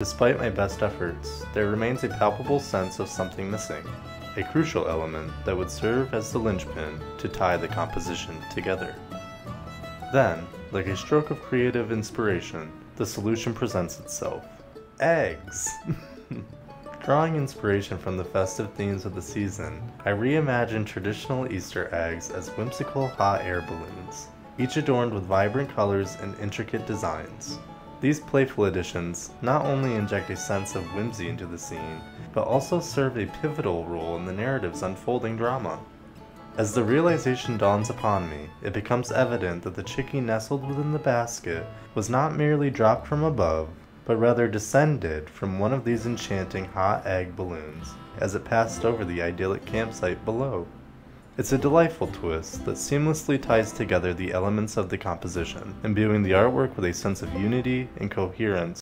Despite my best efforts, there remains a palpable sense of something missing, a crucial element that would serve as the linchpin to tie the composition together. Then, like a stroke of creative inspiration, the solution presents itself. Eggs! Drawing inspiration from the festive themes of the season, I reimagined traditional Easter eggs as whimsical hot air balloons, each adorned with vibrant colors and intricate designs. These playful additions not only inject a sense of whimsy into the scene, but also serve a pivotal role in the narrative's unfolding drama. As the realization dawns upon me, it becomes evident that the chickie nestled within the basket was not merely dropped from above, but rather descended from one of these enchanting hot egg balloons as it passed over the idyllic campsite below. It's a delightful twist that seamlessly ties together the elements of the composition, imbuing the artwork with a sense of unity and coherence